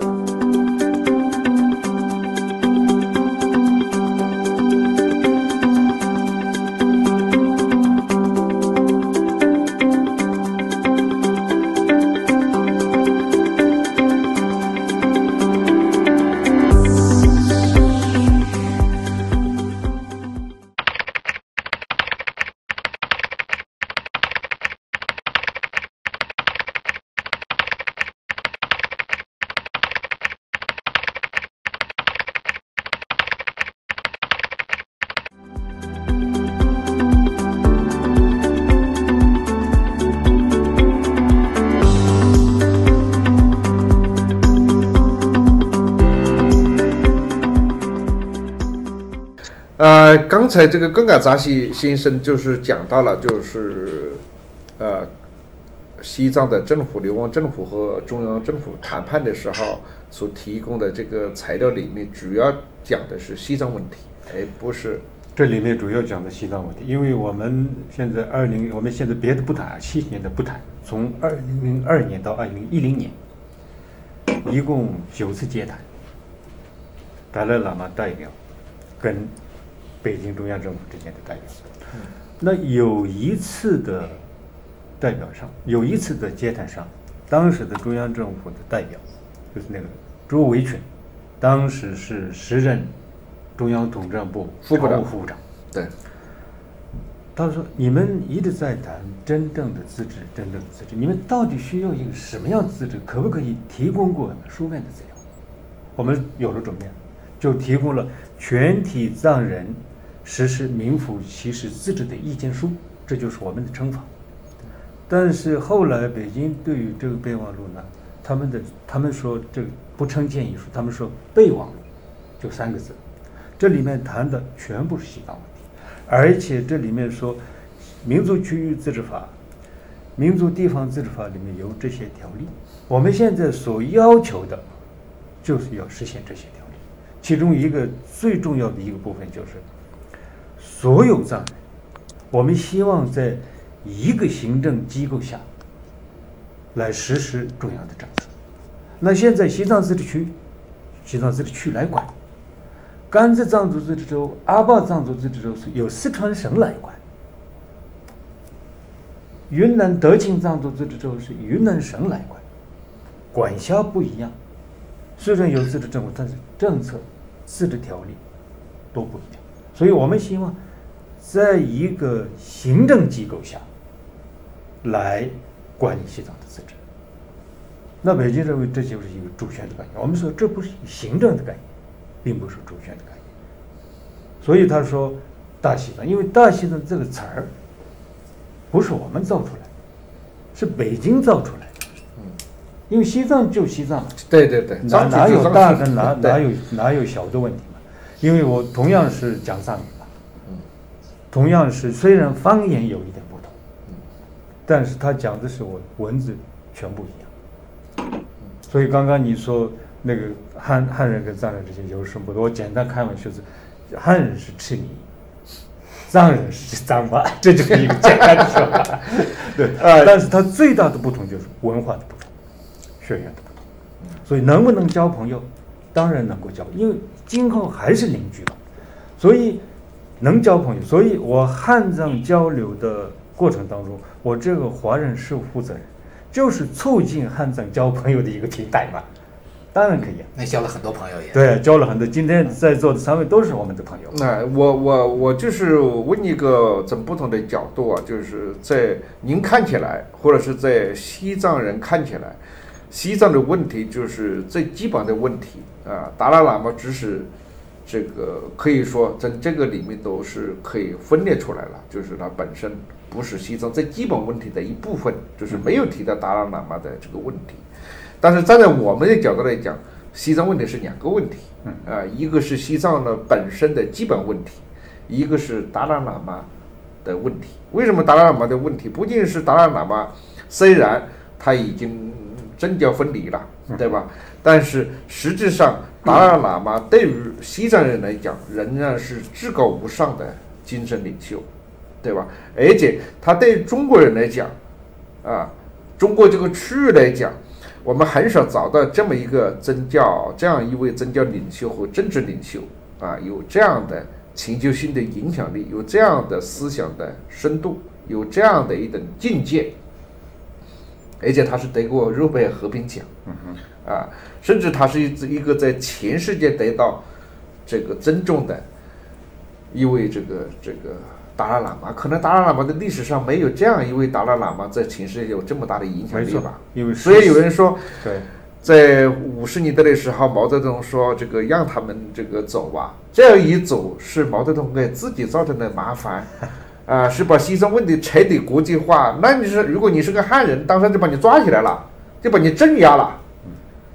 呃，刚刚才这个根冈扎西先生就是讲到了，就是呃，西藏的政府、流亡政府和中央政府谈判的时候所提供的这个材料里面，主要讲的是西藏问题，而不是这里面主要讲的西藏问题，因为我们现在二零，我们现在别的不谈，七年的不谈，从二零零二年到二零一零年，一共九次接谈，达赖喇嘛代表跟北京中央政府之间的代表。那有一次的代表上，有一次的接谈上，当时的中央政府的代表就是那个朱维群，当时是时任中央统战部副部长副部长。对，他说：“你们一直在谈真正的自治，真正的自治，你们到底需要一个什么样的自治？可不可以提供过书面的资料？我们有了准备，就提供了全体藏人实施名副其实自治的意见书，这就是我们的称法。但是后来北京对于这个备忘录呢，他们的他们说这个不称建议书，他们说备忘录，就三个字，这里面谈的全部是西藏问题，而且这里面说民族区域自治法、民族地方自治法里面有这些条例，我们现在所要求的，就是要实现这些条例，其中一个最重要的一个部分就是所有藏人，我们希望在一个行政机构下来实施中央的政策。那现在西藏自治区，西藏自治区来管，甘孜藏族自治州、阿坝藏族自治州是由四川省来管，云南德钦藏族自治州是云南省来管，管辖不一样。虽然有自治政府，但是政策、自治条例都不一样。所以我们希望在一个行政机构下来管理西藏的自治。那北京认为这就是一个主权的概念。我们说这不是行政的概念，并不是主权的概念。所以他说大西藏，因为大西藏这个词儿不是我们造出来的，是北京造出来的。因为西藏就西藏嘛，对对对，哪哪有大的哪哪有哪有小的问题嘛？因为我同样是讲藏同样是虽然方言有一点不同，但是他讲的是我文字全部一样。所以刚刚你说那个汉汉人跟藏人之间有什么不同？我简单开玩笑是，汉人是吃米，藏人是吃脏话，这就是一个简单的说法。对，呃但是它最大的不同就是文化的不同，血缘的不同。所以能不能交朋友，当然能够交，因为今后还是邻居嘛，所以能交朋友。所以我汉藏交流的过程当中，我这个华人事务负责人，就是促进汉藏交朋友的一个平台嘛，当然可以啊。那交了很多朋友也。对，交了很多，今天在座的三位都是我们的朋友。那我我我就是问一个从不同的角度啊，就是在您看起来，或者是在西藏人看起来，西藏的问题就是最基本的问题啊。达赖喇嘛只是这个可以说在这个里面都是可以分裂出来了，就是它本身不是西藏最基本问题的一部分，就是没有提到达赖喇嘛的这个问题。但是站在我们的角度来讲，西藏问题是两个问题，啊，一个是西藏的本身的基本问题，一个是达赖喇嘛的问题。为什么达赖喇嘛的问题不仅是达赖喇嘛，虽然他已经政教分离了，对吧？但是实质上，达赖喇嘛对于西藏人来讲，仍然是至高无上的精神领袖，对吧？而且他对中国人来讲，啊，中国这个区域来讲，我们很少找到这么一个宗教这样一位宗教领袖和政治领袖啊，有这样的全球性的影响力，有这样的思想的深度，有这样的一种境界，而且他是得过诺贝尔和平奖，啊，甚至他是一一个在全世界得到这个尊重的一位这个这个达赖喇嘛。可能达赖喇嘛的历史上没有这样一位达赖喇嘛在全世界有这么大的影响力吧？，因为所以有人说，对在五十年代的时候，毛泽东说这个让他们这个走吧，这样一走是毛泽东给自己造成的麻烦，啊，是把西藏问题彻底国际化。那你说，如果你是个汉人，当时就把你抓起来了，就把你镇压了。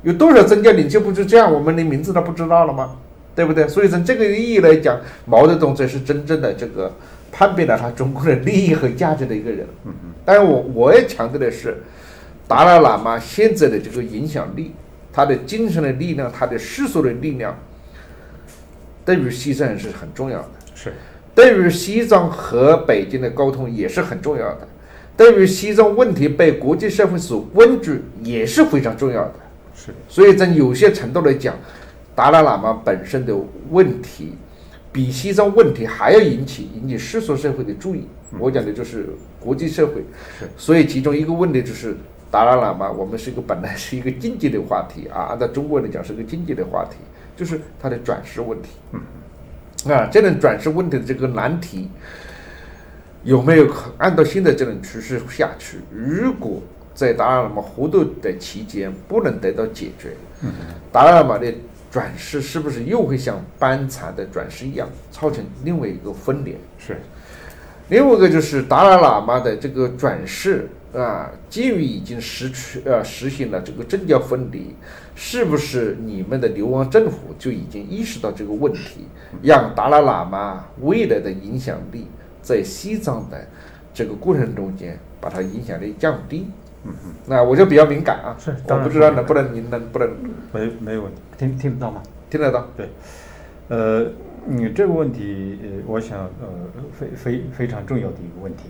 有多少宗教领袖不是这样？我们连名字都不知道了吗？对不对？所以从这个意义来讲，毛泽东才是真正的这个叛变了他中国的利益和价值的一个人。嗯嗯。当然我我也强调的是，达赖喇嘛现在的这个影响力，他的精神的力量，他的世俗的力量，对于西藏人是很重要的。是对于西藏和北京的沟通也是很重要的，对于西藏问题被国际社会所关注也是非常重要的。是的，所以在有些程度来讲，达赖喇嘛本身的问题，比西藏问题还要引起引起世俗社会的注意。我讲的就是国际社会，是所以其中一个问题就是达赖喇嘛，我们是一个本来是一个经济的话题啊，按照中国人来讲是个经济的话题，就是它的转世问题。啊，这种转世问题的这个难题，有没有按照现在这种趋势下去？如果在达赖喇嘛活动的期间不能得到解决，达赖喇嘛的转世是不是又会像班禅的转世一样，造成另外一个分裂？是另外一个就是达赖喇嘛的这个转世啊，基于已经实去呃实行了这个政教分离，是不是你们的流亡政府就已经意识到这个问题，让达赖喇嘛未来的影响力在西藏的这个过程中间把它影响力降低？嗯嗯，那我就比较敏感啊，是我不知道能不能您能不能没没有问题，听听得到吗？听得到？对，呃，你，这个问题，呃，我想，呃，非非非常重要的一个问题。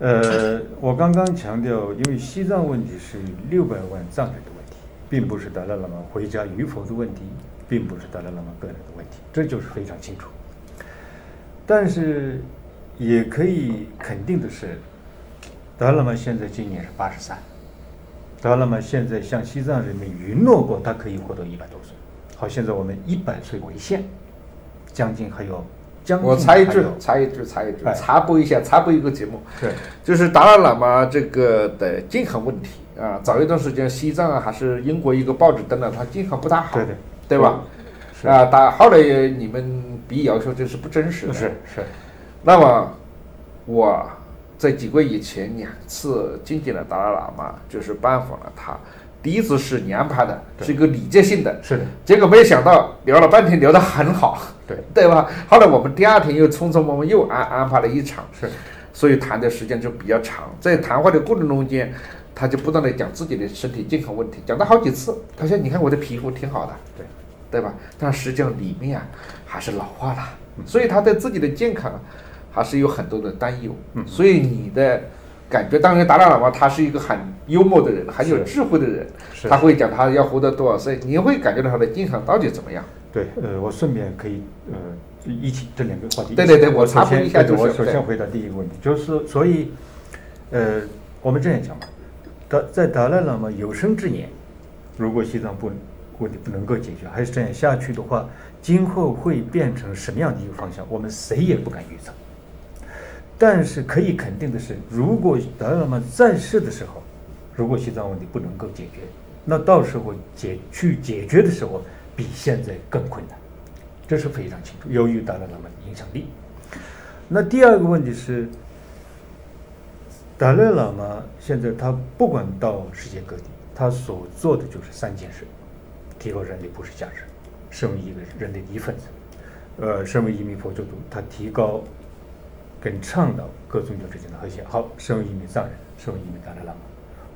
呃，我刚刚强调，因为西藏问题是六百万藏人的问题，并不是达赖喇嘛回家与否的问题，并不是达赖喇嘛个人的问题，这就是非常清楚。但是，也可以肯定的是，达赖喇嘛现在今年是八十三，达赖喇嘛现在向西藏人民允诺过，他可以活到一百多岁。好，现在我们一百岁为限，将近还有将我插一句，插一句，插一句，哎插播一下，插播一个节目。对，就是达赖喇嘛这个的健康问题啊，早一段时间西藏啊还是英国一个报纸登了他健康不大好，对对对吧？啊，但后来你们比谣说这是不真实的，是是，那么我在几个月以前两次见见了达赖喇嘛，就是拜访了他。第一次是你安排的，是一个礼节性的，是的，结果没想到聊了半天，聊得很好，对对吧？后来我们第二天又匆匆忙忙又安安排了一场，是所以谈的时间就比较长。在谈话的过程中间，他就不断的讲自己的身体健康问题，讲了好几次。他说：“你看我的皮肤挺好的，对，对吧？但实际上里面啊还是老化了，所以他对自己的健康还是有很多的担忧。嗯所以你的感觉，当年达赖喇嘛他是一个很幽默的人，很有智慧的人，他会讲他要活到多少岁，你会感觉到他的精神到底怎么样？对，呃，我顺便可以呃一起这两个话题。对对对我我首先插播一下我就是对首先回答第一个问题，就是所以，呃，我们这样讲吧，达在达赖喇嘛有生之年，如果西藏不问题不能够解决，还是这样下去的话，今后会变成什么样的一个方向，我们谁也不敢预测。但是可以肯定的是，如果达赖喇嘛在世的时候，如果西藏问题不能够解决，那到时候解去解决的时候，比现在更困难，这是非常清楚。由于达赖喇嘛的影响力，那第二个问题是，达赖喇嘛现在他不管到世界各地，他所做的就是三件事：提高人类普世价值，身为一个人类的一份子，呃，身为一名佛教徒，他提高跟倡导各宗教之间的和谐。好，身为一名藏人，身为一名达赖喇嘛，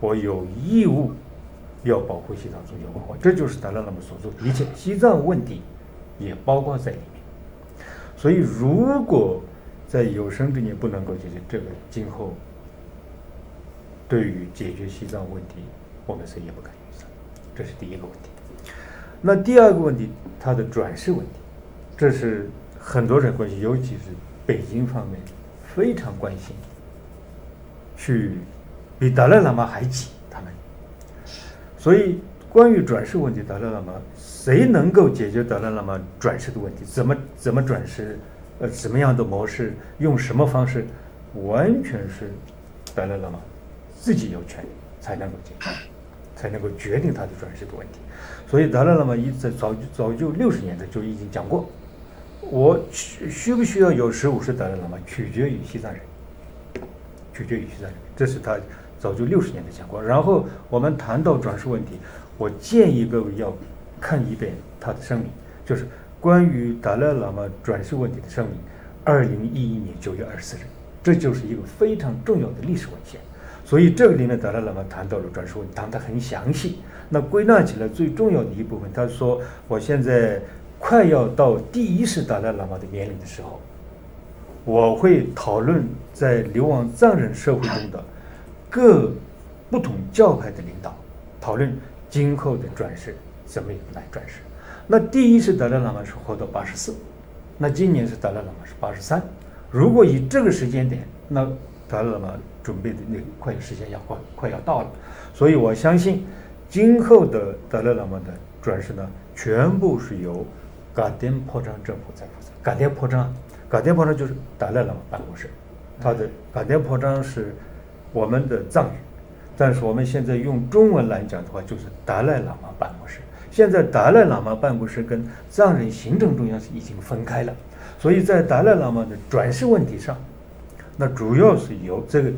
我有义务要保护西藏宗教文化，这就是达赖喇嘛所做的一切。西藏问题也包括在里面。所以，如果在有生之年不能够解决这个，今后对于解决西藏问题我们谁也不敢预测。这是第一个问题。那第二个问题，他的转世问题，这是很多人关心，尤其是北京方面非常关心，去比达赖喇嘛还急他们。所以关于转世问题，达赖喇嘛谁能够解决达赖喇嘛转世的问题？怎么怎么转世？呃，什么样的模式？用什么方式？完全是达赖喇嘛自己有权利才能够解决，才能够决定他的转世的问题。所以达赖喇嘛一直早早就六十年代就已经讲过，我需需不需要有十五世达赖喇嘛，取决于西藏人，取决于西藏人。这是他早就六十年的讲过。然后我们谈到转世问题，我建议各位要看一遍他的声明，就是关于达赖喇嘛转世问题的声明，二零一一年九月二十四日。这就是一个非常重要的历史文献，所以这个里面达赖喇嘛谈到了转世问题，谈得很详细。那归纳起来最重要的一部分，他说：“我现在快要到第一世达赖喇嘛的年龄的时候，我会讨论在流亡藏人社会中的各不同教派的领导，讨论今后的转世怎么来转世。那第一世达赖喇嘛是活到八十四，那今年是达赖喇嘛是八十三。”如果以这个时间点，那达赖喇嘛准备的那个快时间要快快要到了，所以我相信，今后的达赖喇嘛的转世呢，全部是由噶典破障政府在负责。噶典破障，噶典破障就是达赖喇嘛办公室，他的噶典破障是我们的藏语，但是我们现在用中文来讲的话，就是达赖喇嘛办公室。现在达赖喇嘛办公室跟藏人行政中央是已经分开了。所以在达赖喇嘛的转世问题上，那主要是由这个，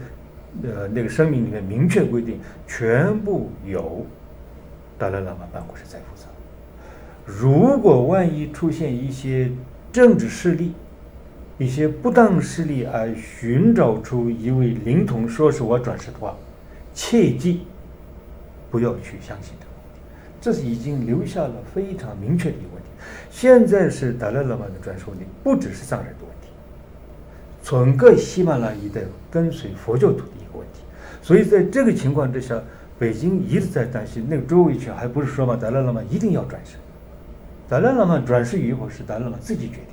呃，那个声明里面明确规定，全部由达赖喇嘛办公室在负责。如果万一出现一些政治势力、一些不当势力而寻找出一位灵童说是我转世的话，切记不要去相信这个问题，这是已经留下了非常明确的一个问题。现在是达赖喇嘛的转世问题，不只是藏人的问题，整个喜马拉雅一带跟随佛教徒的一个问题。所以在这个情况之下，北京一直在担心，那个周维群还不是说嘛，达赖喇嘛一定要转世，达赖喇嘛转世以后是达赖喇嘛自己决定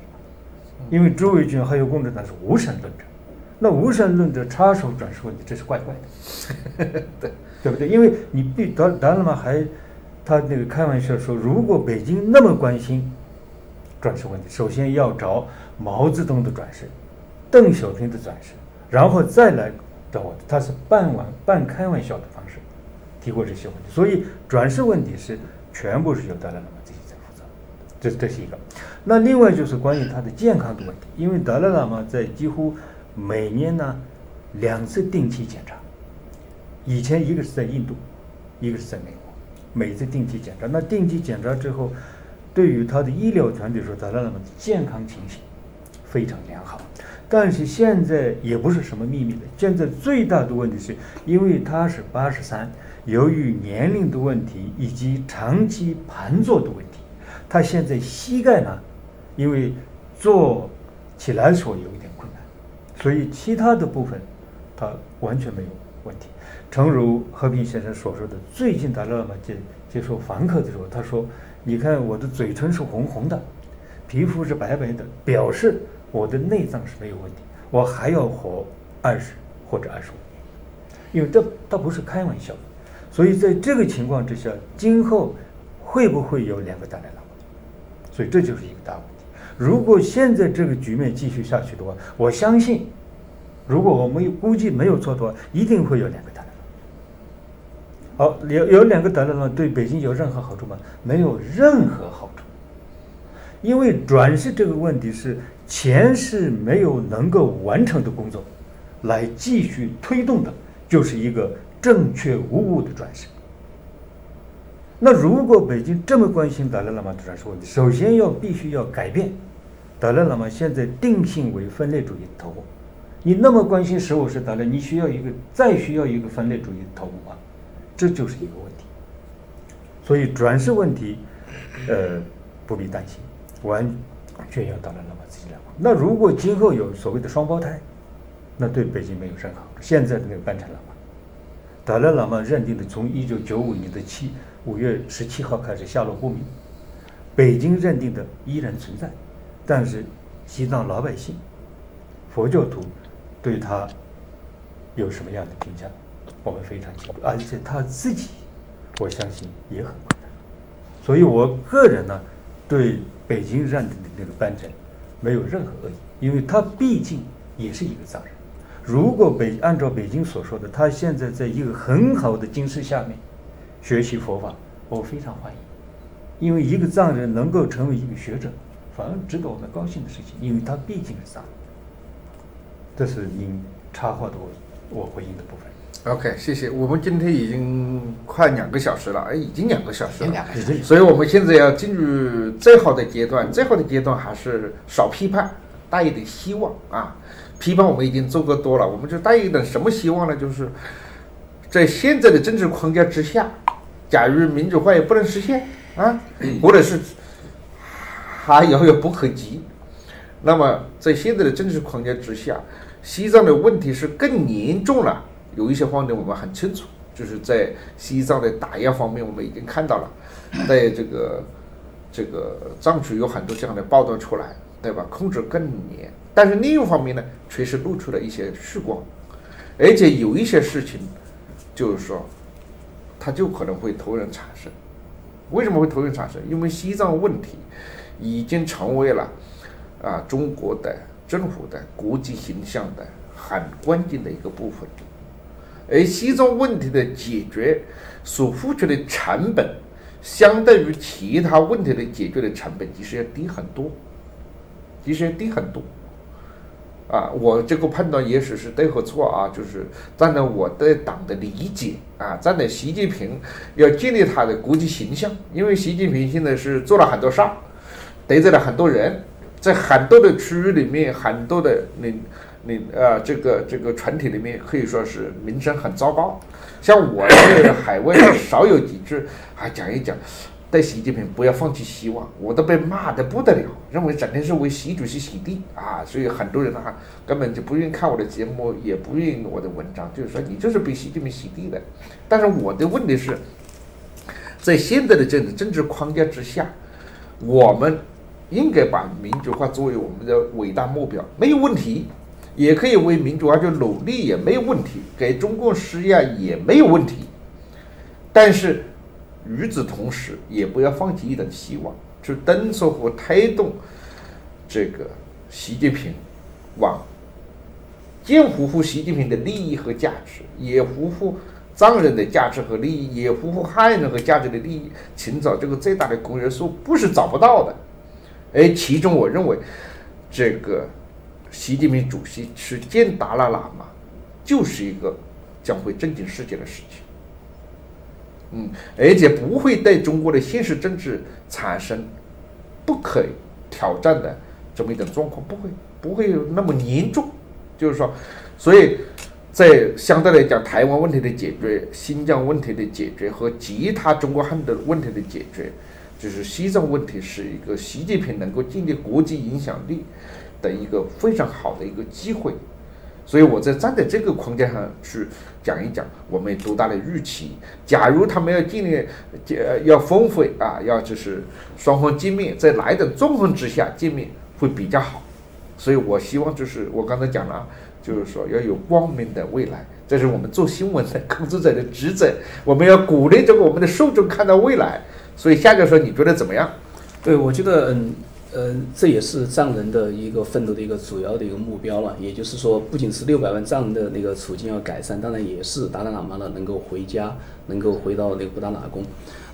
的，因为周维群还有共产党是无神论者，那无神论者插手转世问题，这是怪怪的，对对不对？因为你必达达赖喇嘛还。他那个开玩笑说，如果北京那么关心转世问题，首先要找毛泽东的转世，邓小平的转世，然后再来找我。他是半玩半开玩笑的方式提过这些问题，所以转世问题是全部是由达赖喇嘛。这这是一个。那另外就是关于他的健康的问题，因为达赖喇嘛在几乎每年呢两次定期检查，以前一个是在印度，一个是在美国。每次定期检查，那定期检查之后，对于他的医疗团队说，达赖喇嘛的健康情形非常良好。但是现在也不是什么秘密了，现在最大的问题是，因为他是八十三，由于年龄的问题以及长期盘坐的问题，他现在膝盖呢，因为坐起来时候有一点困难，所以其他的部分他完全没有问题。诚如和平先生所说的，最近达赖喇嘛接接受访客的时候，他说：“你看我的嘴唇是红红的，皮肤是白白的，表示我的内脏是没有问题，我还要活二十或者二十五年。”因为这倒不是开玩笑，所以在这个情况之下，今后会不会有两个达赖喇嘛？所以这就是一个大问题。如果现在这个局面继续下去的话，我相信，如果我们估计没有错的话，一定会有两个达赖。好，有有两个达赖喇嘛对北京有任何好处吗？没有任何好处，因为转世这个问题是前世没有能够完成的工作，来继续推动的，就是一个正确无误的转世。那如果北京这么关心达赖喇嘛的转世问题，首先要必须要改变达赖喇嘛现在定性为分裂主义头目。你那么关心十五世达赖，你需要一个再需要一个分裂主义的头目吗？这就是一个问题，所以转世问题，呃，不必担心，完全要达赖喇嘛自己来管。那如果今后有所谓的双胞胎，那对北京没有任何。现在的那个班禅喇嘛，达赖喇嘛认定的从一九九五年的七五月十七号开始下落不明，北京认定的依然存在，但是西藏老百姓、佛教徒对他有什么样的评价，我们非常清楚，而且他自己，我相信也很困难。所以我个人呢，对北京认定的那个班臣没有任何恶意，因为他毕竟也是一个藏人。如果北按照北京所说的，他现在在一个很好的经师下面学习佛法，我非常欢迎。因为一个藏人能够成为一个学者，反而值得我们高兴的事情，因为他毕竟是藏人。这是您插话的我我回应的部分。OK，谢谢。我们今天已经快两个小时了，哎，已经两个小时了。所以我们现在要进入最好的阶段，最好的阶段还是少批判，带一点希望啊。批判我们已经做过多了，我们就带一点什么希望呢？就是在现在的政治框架之下，假如民主化也不能实现啊，或者是还遥遥不可及，那么在现在的政治框架之下，西藏的问题是更严重了。有一些方面我们很清楚，就是在西藏的打压方面，我们已经看到了，在这个这个藏区有很多这样的报道出来，对吧？控制更严，但是另一方面呢，确实露出了一些曙光，而且有一些事情，就是说，它就可能会突然产生。为什么会突然产生？因为西藏问题已经成为了啊中国的政府的国际形象的很关键的一个部分。而西藏问题的解决所付出的成本，相对于其他问题的解决的成本，其实要低很多，其实要低很多。啊，我这个判断也许是对和错啊，就是站在我对党的理解啊，站在习近平要建立他的国际形象，因为习近平现在是做了很多事儿，得罪了很多人，在很多的区域里面，很多的你你呃这个这个群体里面可以说是名声很糟糕。像我在海外少有几句还讲一讲，对习近平不要放弃希望，我都被骂得不得了，认为整天是为习主席洗地啊，所以很多人啊根本就不愿意看我的节目，也不愿意我的文章，就是说你就是被习近平洗地的。但是我的问题是，在现在的这种政治框架之下，我们应该把民主化作为我们的伟大目标，没有问题，也可以为民主化去努力，也没有问题，给中共施压也没有问题。但是与此同时，也不要放弃一点希望，去敦促和推动这个习近平往既符合习近平的利益和价值，也符合藏人的价值和利益，也符合汉人和价值的利益，寻找这个最大的公约数，不是找不到的。而其中，我认为这个习近平主席去见达赖喇嘛，就是一个将会震惊世界的事情。嗯，而且不会对中国的现实政治产生不可挑战的这么一种状况，不会不会有那么严重。就是说，所以在相对来讲，台湾问题的解决、新疆问题的解决和其他中国汉的问题的解决，就是西藏问题是一个习近平能够建立国际影响力的一个非常好的一个机会。所以我在站在这个框架上去讲一讲，我们有多大的预期。假如他们要建立，呃，要峰会啊，要就是双方见面，在哪一种状况之下见面会比较好。所以我希望就是我刚才讲了，就是说要有光明的未来，这是我们做新闻的工作者的职责。我们要鼓励这个我们的受众看到未来。所以夏教授，你觉得怎么样？对，我觉得嗯。呃，这也是藏人的一个奋斗的一个主要的一个目标了。也就是说，不仅是六百万藏人的那个处境要改善，当然也是达赖喇嘛呢能够回家，能够回到那个布达拉宫。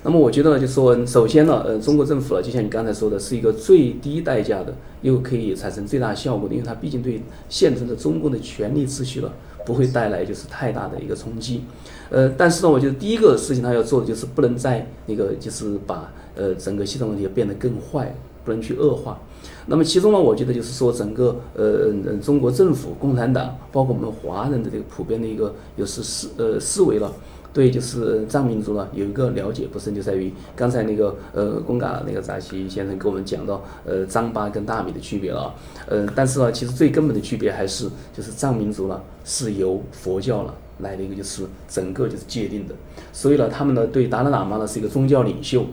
那么我觉得呢，就说首先呢，呃，中国政府呢，就像你刚才说的，是一个最低代价的，又可以产生最大效果的，因为它毕竟对现存的中共的权力秩序了不会带来就是太大的一个冲击。呃，但是呢，我觉得第一个事情他要做的就是不能再那个就是把呃整个系统问题变得更坏。不能去恶化。那么其中呢，我觉得就是说，整个呃中国政府、共产党，包括我们华人的这个普遍的一个就是思呃思维了，对就是藏民族呢有一个了解不深，就在于刚才那个呃贡嘎那个扎西先生给我们讲到呃藏巴跟大米的区别了，呃但是呢，其实最根本的区别还是就是藏民族呢是由佛教了来的一个就是整个就是界定的。所以呢，他们呢对达赖喇嘛呢是一个宗教领袖。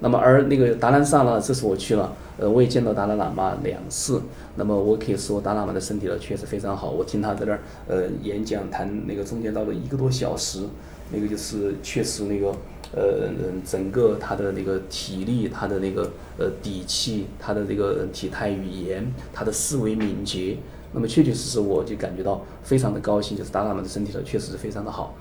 那么而那个达兰萨呢，这次我去了，呃，我也见到达赖喇嘛两次。那么我可以说，达赖喇嘛的身体呢确实非常好。我听他在那儿呃演讲谈那个中间到了一个多小时，那个就是确实那个呃整个他的那个体力，他的那个呃底气，他的这个体态语言，他的思维敏捷。那么确确实实我就感觉到非常的高兴，就是达拉喇嘛的身体呢确实是非常的好。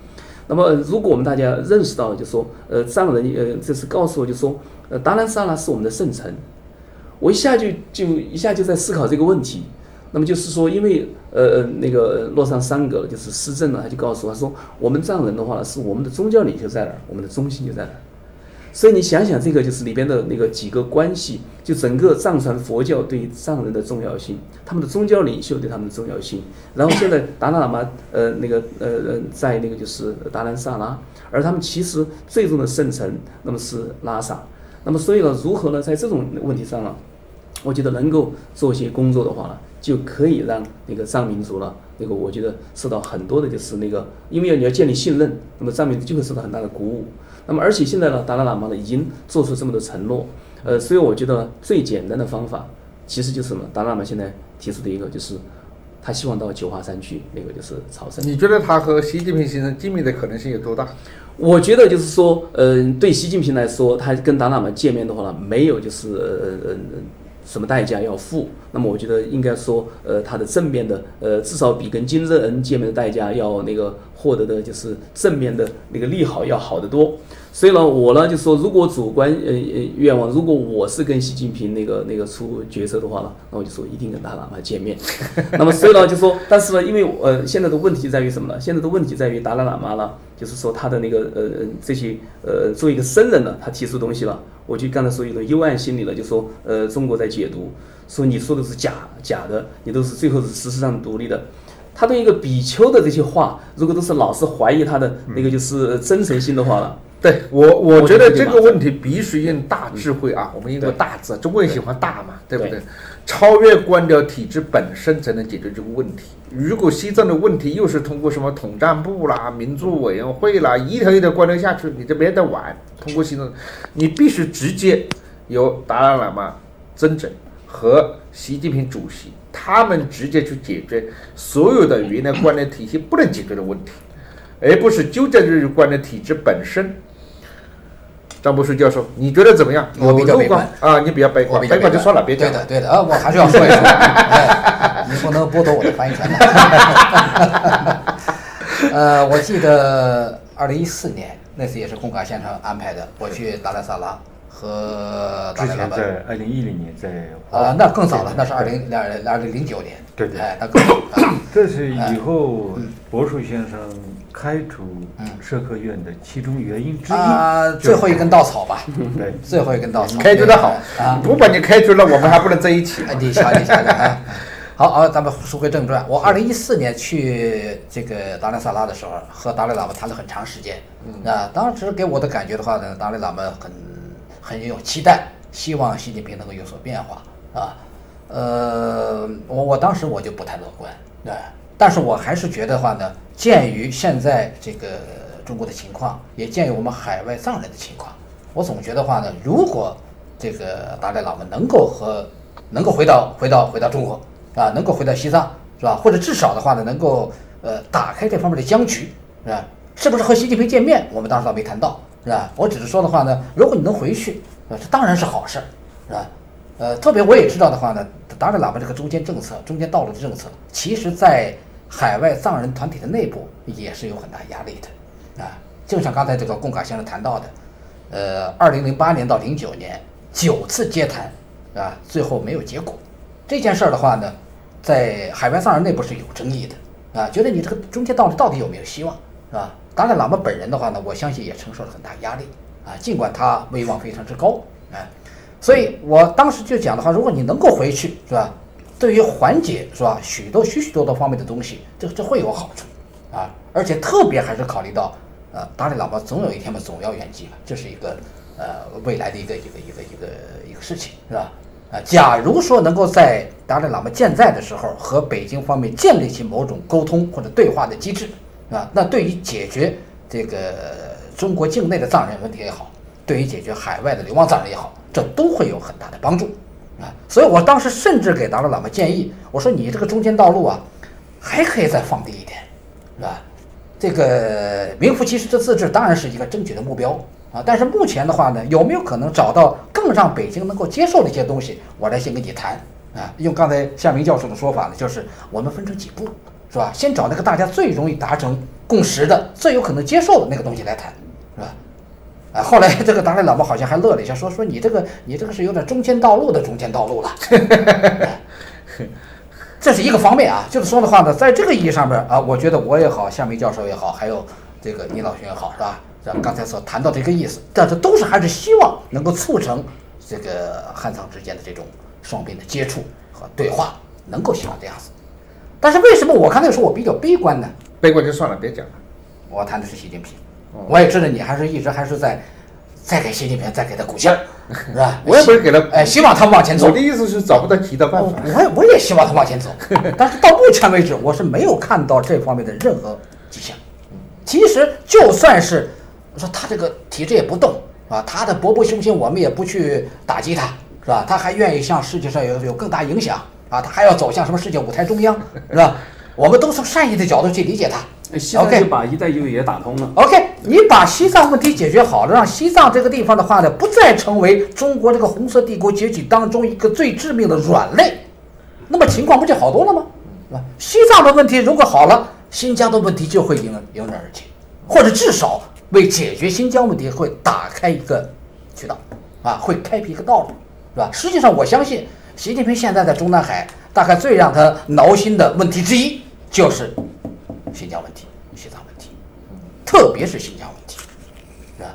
那么，如果我们大家认识到，就说，呃，藏人，呃，这是告诉我，就说，呃，达兰萨拉是我们的圣城，我一下就就一下就在思考这个问题。那么就是说，因为，呃，那个洛桑桑格就是施政呢，他就告诉我说，我们藏人的话是我们的宗教领袖在哪儿，我们的中心就在哪儿。所以你想想，这个就是里边的那个几个关系，就整个藏传佛教对藏人的重要性，他们的宗教领袖对他们的重要性。然后现在达赖喇嘛，呃，那个，呃，呃，在那个就是达兰萨拉，而他们其实最终的圣城，那么是拉萨。那么所以呢，如何呢，在这种问题上呢，我觉得能够做一些工作的话呢，就可以让那个藏民族呢，那个我觉得受到很多的就是那个，因为要你要建立信任，那么藏民就会受到很大的鼓舞。那么，而且现在呢，达赖喇嘛呢已经做出这么多承诺，呃，所以我觉得最简单的方法，其实就是什么？达赖喇嘛现在提出的一个就是，他希望到九华山去，那个就是朝圣。你觉得他和习近平形成见面的可能性有多大？我觉得就是说，嗯，对习近平来说，他跟达赖喇嘛见面的话呢，没有就是呃呃什么代价要付。那么我觉得应该说，呃，它的正面的，呃，至少比跟金正恩见面的代价要那个。获得的就是正面的那个利好要好得多，所以呢，我呢就说，如果主观呃呃愿望，如果我是跟习近平那个那个出决策的话呢，那我就说一定跟达赖喇嘛见面。那么所以呢就说，但是呢，因为呃现在的问题在于什么呢？现在的问题在于达赖喇嘛呢，就是说他的那个呃这些呃作为一个僧人呢，他提出东西了，我就刚才说一种幽暗心理了，就说呃中国在解读，说你说的是假假的，你都是最后是事实上独立的。他对一个比丘的这些话，如果都是老是怀疑他的那个就是真诚性的话了，对我我觉得这个问题必须用大智慧啊，我们用个大字，中国人喜欢大嘛，对不对？超越官僚体制本身才能解决这个问题。如果西藏的问题又是通过什么统战部啦、民族委员会啦，一条一条官僚下去，你就没得玩。通过西藏，你必须直接由达赖喇嘛真正和习近平主席。他们直接去解决所有的原来官僚体系不能解决的问题，而不是纠结于官僚体制本身。张博士教授，你觉得怎么样？我比较悲观啊，你比较悲观，悲观就算了，别讲。对的，对的啊，我还是要说一说，你不能剥夺我的发言权。呃，我记得二零一四年那次也是贡嘎先生安排的，我去达赖萨拉。和之前在二零一零年在啊，那更早了，那是二零二二零零九年，对对，哎，那更早。这是以后博树先生开除社科院的其中原因之一啊，最后一根稻草吧，对，最后一根稻草。开除的好啊，不把你开除了，我们还不能在一起。你瞧你瞧啊，好啊，咱们书归正传。我二零一四年去这个达赖萨拉的时候，和达赖喇嘛谈了很长时间。啊，当时给我的感觉的话呢，达赖喇嘛很。很有期待，希望习近平能够有所变化啊，呃，我我当时我就不太乐观，哎，但是我还是觉得话呢，鉴于现在这个中国的情况，也鉴于我们海外藏人的情况，我总觉得话呢，如果这个达赖喇嘛能够和能够回到回到回到中国啊，能够回到西藏是吧？或者至少的话呢，能够呃打开这方面的僵局是吧？是不是和习近平见面？我们当时倒没谈到。是吧？我只是说的话呢，如果你能回去，呃，这当然是好事，是吧？呃，特别我也知道的话呢，达赖喇嘛这个中间政策、中间道路的政策，其实在海外藏人团体的内部也是有很大压力的，啊，就像刚才这个贡嘎先生谈到的，呃，二零零八年到零九年九次接谈，啊，最后没有结果，这件事儿的话呢，在海外藏人内部是有争议的，啊，觉得你这个中间道路到底有没有希望，是吧？达赖喇嘛本人的话呢，我相信也承受了很大压力啊，尽管他威望非常之高，哎，所以我当时就讲的话，如果你能够回去，是吧？对于缓解是吧，许多许许多多方面的东西，这这会有好处啊，而且特别还是考虑到，呃，达赖喇嘛总有一天嘛，总要圆寂嘛，这是一个呃未来的一个一个一个一个一个事情，是吧？啊，假如说能够在达赖喇嘛健在的时候和北京方面建立起某种沟通或者对话的机制。啊，那对于解决这个中国境内的藏人问题也好，对于解决海外的流亡藏人也好，这都会有很大的帮助啊。所以我当时甚至给达赖喇嘛建议，我说你这个中间道路啊，还可以再放低一点，是吧？这个名副其实的自治当然是一个争取的目标啊，但是目前的话呢，有没有可能找到更让北京能够接受的一些东西？我来先跟你谈啊。用刚才夏明教授的说法呢，就是我们分成几步，是吧？先找那个大家最容易达成共识的、最有可能接受的那个东西来谈，是吧？啊，后来这个达赖喇嘛好像还乐了一下，说说你这个你这个是有点中间道路的中间道路了。这是一个方面啊，就是说的话呢，在这个意义上面啊，我觉得我也好，夏梅教授也好，还有这个倪老兄也好，是吧？像刚才所谈到这个意思，但这都是还是希望能够促成这个汉藏之间的这种双边的接触和对话，能够希望这样子。但是为什么我刚才说我比较悲观呢？悲观就算了，别讲了。我谈的是习近平，我也知道你还是一直还是在在给习近平再给他鼓劲儿，是吧？我也不是给他哎，希望他往前走我的。意思是找不到其他办法。我也我也希望他往前走，但是到目前为止，我是没有看到这方面的任何迹象。其实就算是我说他这个体制也不动啊，他的勃勃雄心，我们也不去打击他，是吧？他还愿意向世界上有有更大影响啊，他还要走向什么世界舞台中央，是吧？我们都从善意的角度去理解他。西藏 OK 就把“一带一路”也打通了。OK，你把西藏问题解决好了，让西藏这个地方的话呢，不再成为中国这个红色帝国崛起当中一个最致命的软肋，那么情况不就好多了吗？是吧？西藏的问题如果好了，新疆的问题就会迎迎刃而解，或者至少为解决新疆问题会打开一个渠道，啊，会开辟一个道路，是吧？实际上，我相信习近平现在在中南海，大概最让他挠心的问题之一就是新疆问题、西藏问题。特别是新疆问题，是吧？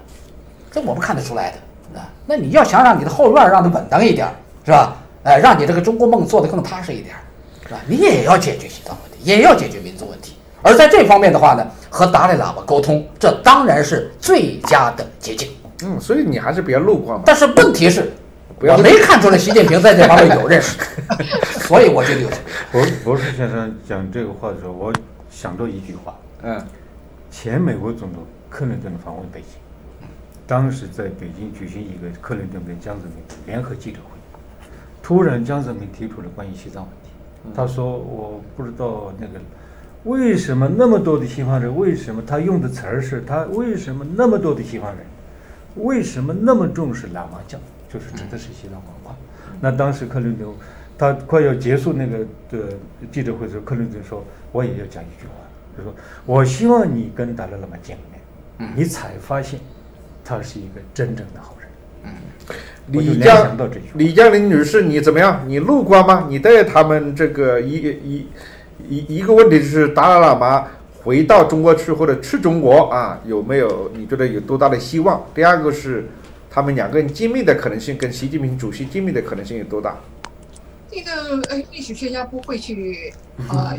这我们看得出来的，啊？那你要想让你的后院让它稳当一点儿，是吧？哎，让你这个中国梦做得更踏实一点儿，是吧？你也要解决西藏问题，也要解决民族问题。而在这方面的话呢，和达赖喇嘛沟通，这当然是最佳的捷径。嗯，所以你还是比较乐观嘛。但是问题是，不要我没看出来习近平在这方面有认识，所以我觉得有这个。博博士先生讲这个话的时候，我想到一句话：嗯，前美国总统克林顿访问北京，当时在北京举行一个克林顿跟江泽民联合记者会，突然江泽民提出了关于西藏问题，他说我不知道那个为什么那么多的西方人，为什么他用的词儿是他为什么那么多的西方人，为什么那么重视喇嘛教，就是指的是西藏文化。那当时克林顿他快要结束那个的记者会的时候，克林顿说我也要讲一句话，就说我希望你跟达赖喇嘛见个面，你才发现他是一个真正的好人。嗯李江想到这句话。李江林女士，你怎么样？你乐观吗？你对他们这个一一一一个问题是达赖喇嘛回到中国去或者去中国啊，有没有你觉得有多大的希望？第二个是他们两个人见面的可能性跟习近平主席见面的可能性有多大？这个呃，历史学家不会去呃，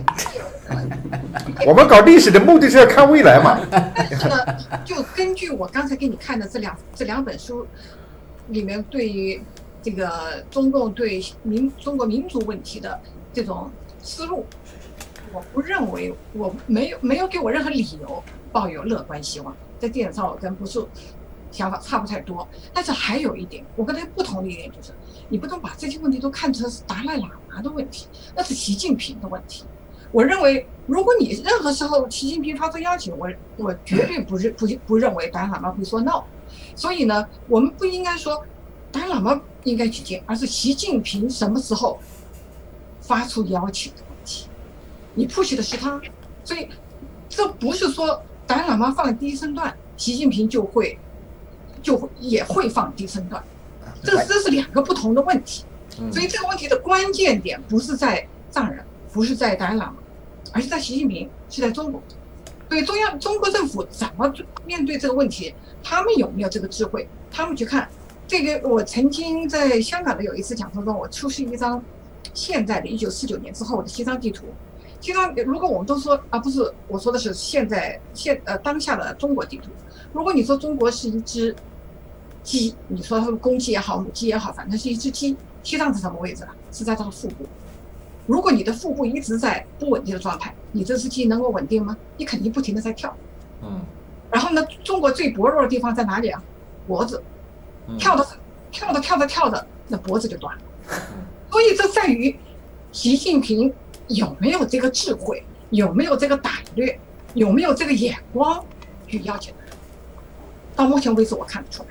呃 我们搞历史的目的是要看未来嘛。但是呢，就根据我刚才给你看的这两这两本书里面对于这个中共对民中国民族问题的这种思路，我不认为我没有没有给我任何理由抱有乐观希望。在这点上，我跟不是想法差不太多。但是还有一点，我跟他不同的一点就是，你不能把这些问题都看成是达赖喇嘛的问题，那是习近平的问题。我认为，如果你任何时候习近平发出邀请，我我绝对不认不不认为达赖喇嘛会说 no。所以呢，我们不应该说达赖喇嘛应该去见，而是习近平什么时候发出邀请的问题。你 push 的是他，所以这不是说达赖喇嘛放低身段，习近平就会就会也会放低身段，这这是两个不同的问题。所以这个问题的关键点不是在藏人，不是在达赖喇嘛，而是在习近平，是在中国。所以中央中国政府怎么面对这个问题，他们有没有这个智慧？他们去看这个。我曾经在香港的有一次讲座中，我出示一张现在的一九四九年之后的西藏地图。西藏如果我们都说啊，不是我说的是现在现呃当下的中国地图。如果你说中国是一只鸡，你说它公鸡也好，母鸡也好，反正是一只鸡。西藏是什么位置啊？是在它的腹部，如果你的腹部一直在不稳定的状态，你这只鸡能够稳定吗？你肯定不停的在跳。嗯然后呢，中国最薄弱的地方在哪里啊？脖子，嗯跳着跳着跳着跳着，那脖子就断了。所以这在于习近平有没有这个智慧，有没有这个胆略，有没有这个眼光去要求。到目前为止，我看得出来，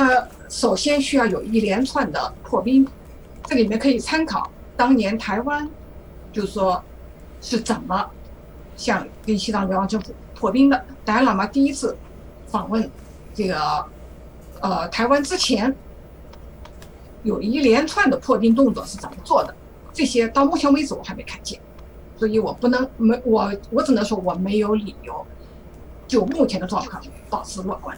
他首先需要有一连串的破冰，这里面可以参考当年台湾，就是说是怎么向跟西藏流亡政府破冰的。达赖喇嘛第一次访问这个呃台湾之前，有一连串的破冰动作是怎么做的，这些到目前为止我还没看见，所以我不能没我我只能说我没有理由就目前的状况保持乐观。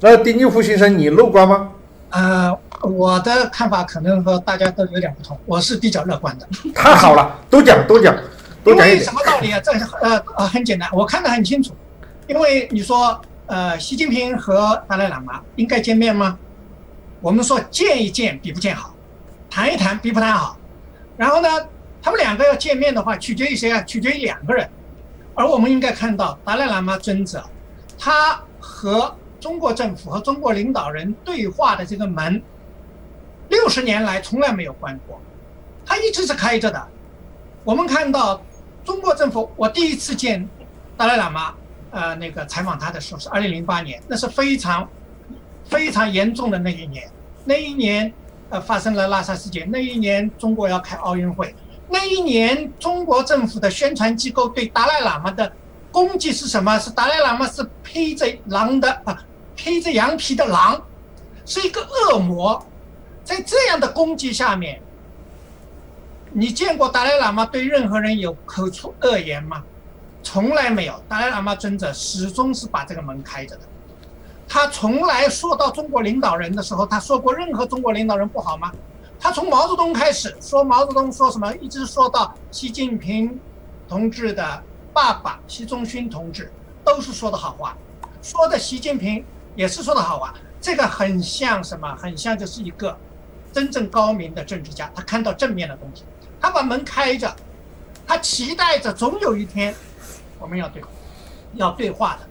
那丁义夫先生，你乐观吗？呃，我的看法可能和大家都有点不同，我是比较乐观的。太好了，都讲都讲都讲一点因为什。么道理啊？这呃 呃很简单，我看得很清楚。因为你说呃，习近平和达赖喇嘛应该见面吗？我们说见一见比不见好，谈一谈比不谈好。然后呢，他们两个要见面的话，取决于谁啊？取决于两个人。而我们应该看到达赖喇嘛尊者，他和中国政府和中国领导人对话的这个门，六十年来从来没有关过，它一直是开着的。我们看到中国政府，我第一次见达赖喇嘛，呃，那个采访他的时候是二零零八年，那是非常非常严重的那一年。那一年，呃，发生了拉萨事件。那一年，中国要开奥运会。那一年，中国政府的宣传机构对达赖喇嘛的攻击是什么？是达赖喇嘛是披着狼的啊，披着羊皮的狼，是一个恶魔。在这样的攻击下面，你见过达赖喇嘛对任何人有口出恶言吗？从来没有。达赖喇嘛尊者始终是把这个门开着的。他从来说到中国领导人的时候，他说过任何中国领导人不好吗？他从毛泽东开始说毛泽东说什么，一直说到习近平同志的爸爸习仲勋同志，都是说的好话，说的习近平也是说的好啊。这个很像什么？很像就是一个真正高明的政治家，他看到正面的东西，他把门开着，他期待着总有一天我们要对要对话的。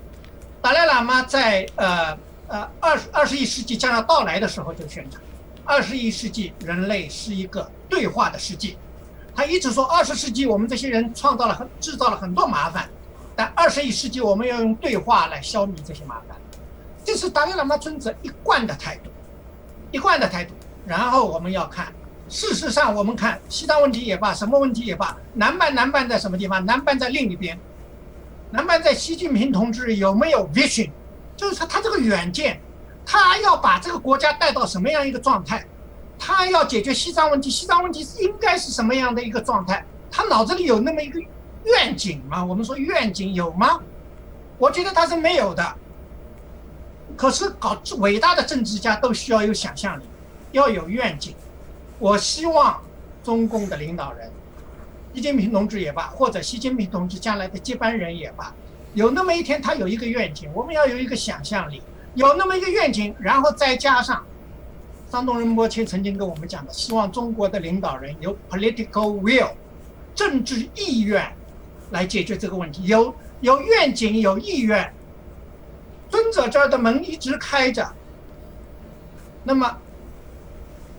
达赖喇嘛在呃呃二十二十一世纪将要到来的时候就宣称，二十一世纪人类是一个对话的世纪。他一直说二十世纪我们这些人创造了很制造了很多麻烦，但二十一世纪我们要用对话来消弭这些麻烦。这是达赖喇嘛尊者一贯的态度，一贯的态度。然后我们要看，事实上我们看西藏问题也罢，什么问题也罢，南办南办在什么地方？南办在另一边。南办在习近平同志有没有 vision，就是他他这个远见，他要把这个国家带到什么样一个状态？他要解决西藏问题，西藏问题是应该是什么样的一个状态？他脑子里有那么一个愿景吗？我们说愿景有吗？我觉得他是没有的。可是搞伟大的政治家都需要有想象力，要有愿景。我希望中共的领导人，习近平同志也罢，或者习近平同志将来的接班人也罢，有那么一天他有一个愿景，我们要有一个想象力，有那么一个愿景，然后再加上张东仁波切曾经跟我们讲的，希望中国的领导人有 political will，政治意愿来解决这个问题，有有愿景，有意愿。尊者这儿的门一直开着，那么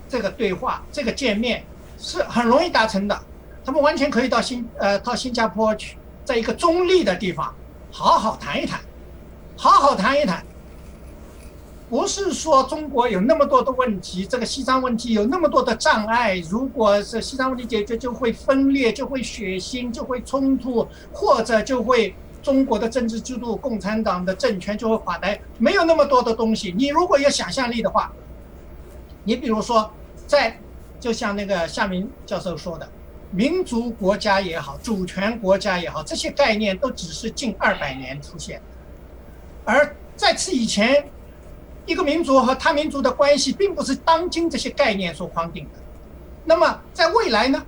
这个对话、这个见面是很容易达成的。他们完全可以到新呃到新加坡去，在一个中立的地方好好谈一谈，好好谈一谈。不是说中国有那么多的问题，这个西藏问题有那么多的障碍，如果是西藏问题解决，就会分裂，就会血腥，就会冲突，或者就会。中国的政治制度，共产党的政权就会垮台，没有那么多的东西。你如果有想象力的话，你比如说，在就像那个夏明教授说的，民族国家也好，主权国家也好，这些概念都只是近二百年出现的，而在此以前，一个民族和他民族的关系，并不是当今这些概念所框定的。那么在未来呢？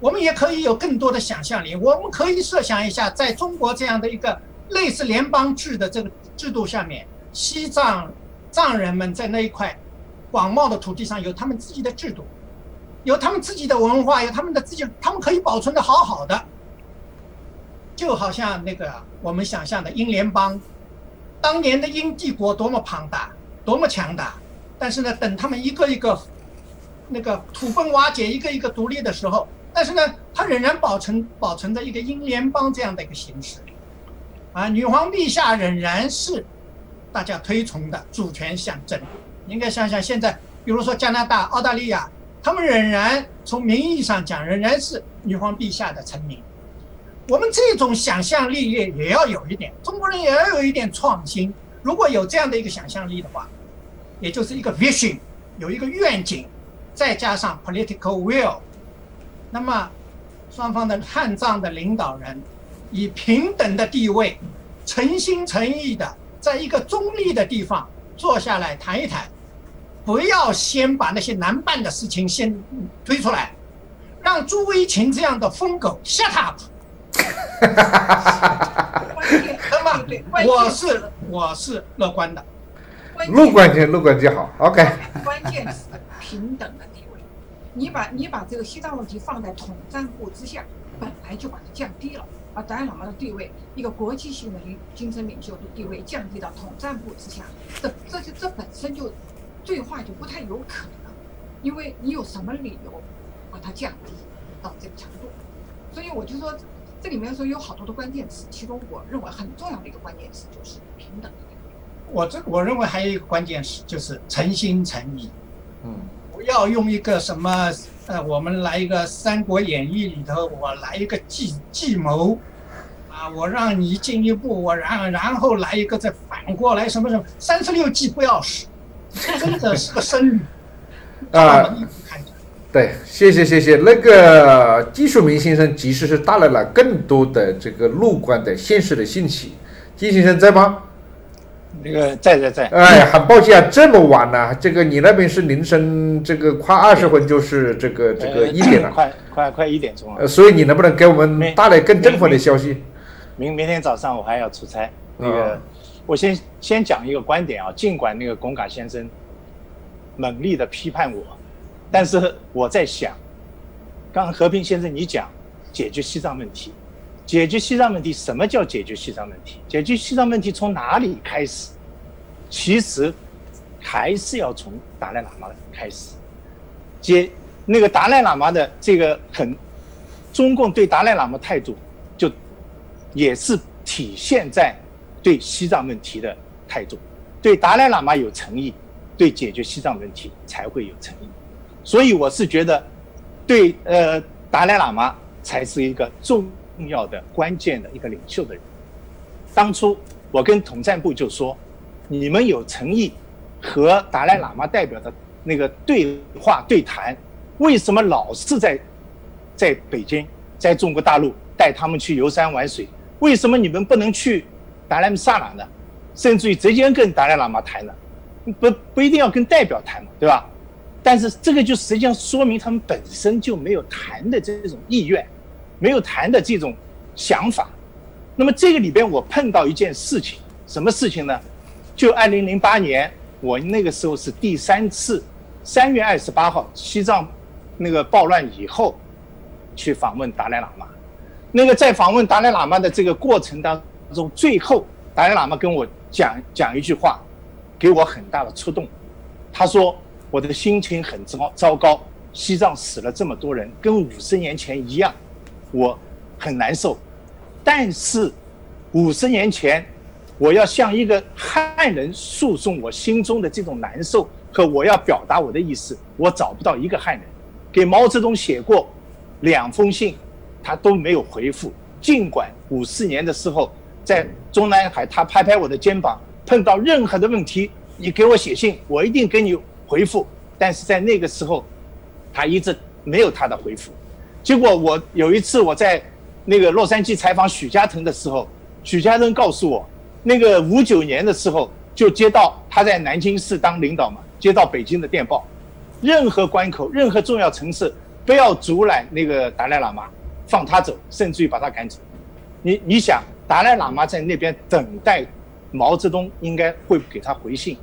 我们也可以有更多的想象力。我们可以设想一下，在中国这样的一个类似联邦制的这个制度下面，西藏藏人们在那一块广袤的土地上有他们自己的制度，有他们自己的文化，有他们的自己，他们可以保存的好好的。就好像那个我们想象的英联邦，当年的英帝国多么庞大，多么强大，但是呢，等他们一个一个那个土崩瓦解，一个一个独立的时候，但是呢，它仍然保存保存着一个英联邦这样的一个形式，啊，女皇陛下仍然是大家推崇的主权象征。应该想想现在，比如说加拿大、澳大利亚，他们仍然从名义上讲仍然是女皇陛下的臣民。我们这种想象力也也要有一点，中国人也要有一点创新。如果有这样的一个想象力的话，也就是一个 vision，有一个愿景，再加上 political will，那么双方的汉藏的领导人以平等的地位，诚心诚意的在一个中立的地方坐下来谈一谈，不要先把那些难办的事情先推出来，让朱威琴这样的疯狗 shut up。我是我是乐观的。关键乐观点，乐观就好。OK，关键是平等的地位。你把你把这个西藏问题放在统战部之下，本来就把它降低了，把达赖喇嘛的地位，一个国际性的领精神领袖的地位降低到统战部之下，这这就这本身就对话就不太有可能，因为你有什么理由把它降低到这个程度？所以我就说，这里面说有好多的关键词，其中我认为很重要的一个关键词就是平等。我这我认为还有一个关键词就是诚心诚意，嗯，不要用一个什么呃，我们来一个《三国演义》里头，我来一个计计谋，啊，我让你进一步，我然然后来一个再反过来什么什么，三十六计不要使，真的是个僧侣 啊对，谢谢谢谢。那个技术明先生其实是带来了更多的这个乐观的现实的信息。季先生在吗？那个在在在，哎，很抱歉啊，这么晚了，这个你那边是凌晨这个快二十分，就是这个这个呃一点了，快快快一点钟了。呃，。所以你能不能给我们带来更振奋的消息？明明天早上我还要出差，那啊个我先先讲一个观点啊，尽管那个龚嘎先生猛烈的批判我，但是我在想，刚刚和平先生你讲解决西藏问题，解决西藏问题，什么叫解决西藏问题？解决西藏问题从哪里开始？其实还是要从达赖喇嘛开始。解那个达赖喇嘛的这个很，中共对达赖喇嘛态度就也是体现在对西藏问题的态度，对达赖喇嘛有诚意，对解决西藏问题才会有诚意。所以我是觉得，对呃达赖喇嘛才是一个重重要的关键的一个领袖的人。当初我跟统战部就说，你们有诚意和达赖喇嘛代表的那个对话对谈，为什么老是在在北京，在中国大陆带他们去游山玩水？为什么你们不能去达赖萨拉呢？甚至于直接跟达赖喇嘛谈呢？不不一定要跟代表谈嘛，对吧？但是这个就实际上说明他们本身就没有谈的这种意愿，没有谈的这种想法。那么这个里边我碰到一件事情，什么事情呢？就二零零八年，我那个时候是第三次，三月二十八号西藏那个暴乱以后，去访问达赖喇嘛。那个在访问达赖喇嘛的这个过程当中，最后达赖喇嘛跟我讲讲一句话，给我很大的触动。他说：“我的心情很糟糟糕，西藏死了这么多人，跟五十年前一样，我很难受。但是五十年前，我要向一个汉人诉讼我心中的这种难受和我要表达我的意思，我找不到一个汉人。给毛泽东写过两封信，他都没有回复。尽管五四年的时候在中南海，他拍拍我的肩膀，碰到任何的问题，你给我写信，我一定给你回复。但是在那个时候，他一直没有他的回复。结果我有一次我在那个洛杉矶采访许家腾的时候，许家腾告诉我，那个五九年的时候就接到他在南京市当领导嘛，接到北京的电报，任何关口、任何重要城市不要阻拦那个达赖喇嘛，放他走，甚至于把他赶走。你你想，达赖喇嘛在那边等待毛泽东应该会给他回信，